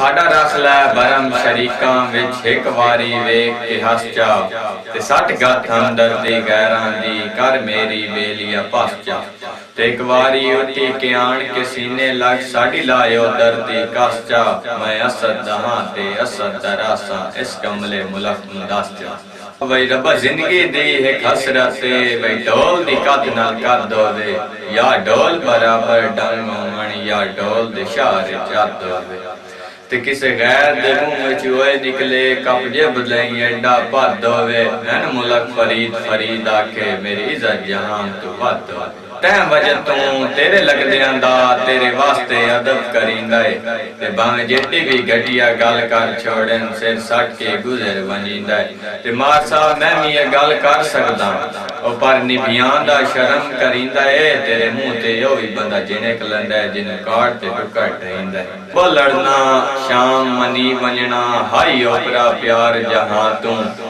ਸਾਡਾ ਰਸ ਲੈ ਬਰਮ ਸ਼ਰੀਕਾਂ ਵਿੱਚ ਇੱਕ ਵਾਰੀ ਵੇਖ ਕੇ ਹੱਸ ਜਾ ਤੇ ਸੱਟ ਗਾਥਾਂ ਅੰਦਰ ਤੇ ਗੈਰਾਂ ਦੀ ਕਰ ਮੇਰੀ ਬੇਲੀਆ ਪਸ ਜਾ ਤੇ ਇੱਕ ਵਾਰੀ ਉਤੀ ਕਿਆਣ ਆਣ ਕੇ ਸੀਨੇ ਲੱਗ ਸਾਡੀ ਲਾਇਓ ਦਰਦੀ ਕਸ ਜਾ ਮੈਂ ਅਸਦ ਦਹਾਂ ਤੇ ਅਸਦ ਦਰਾਸਾ ਇਸ ਕਮਲੇ ਮੁਲਕ ਨੂੰ ਦੱਸ ਜਾ ਵਈ ਰੱਬਾ ਜ਼ਿੰਦਗੀ ਦੀ ਹੈ ਖਸਰਾ ਸੇ ਵਈ ਢੋਲ ਦੀ ਕਦ ਨਾਲ ਕਰ ਦੋਵੇ ਯਾ ਢੋਲ ਬਰਾਬਰ ਡੰਗ ਮਣ ਯਾ ਢੋਲ ਦੇ ਸ਼ਾਰ ਚੱਦ ਦੋਵੇ تے تے کسے غیر دے میں چوئے نکلے کپ جے بدلیں ملک فرید فرید آکے میری عزت تو تیرے تیرے لگ واسطے عدب کریں دائے جیٹی بھی گھٹیا گل کر چھوڑیں سٹ کے گزر دائے تے مار سا میں یہ گل کر سکتا ہوں پر نبیا شرم کرے منہ تجارا جنے کر لینا جن کا کو لڑنا شام منی مننا ہائی اوکرا پیار جہاں ت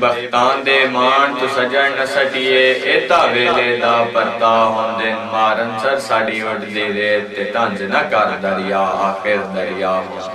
بختان مان چ سجن سٹیے اے تا پرتا ہو ساڑی اڈی ری تنج نہ کر دریا آریا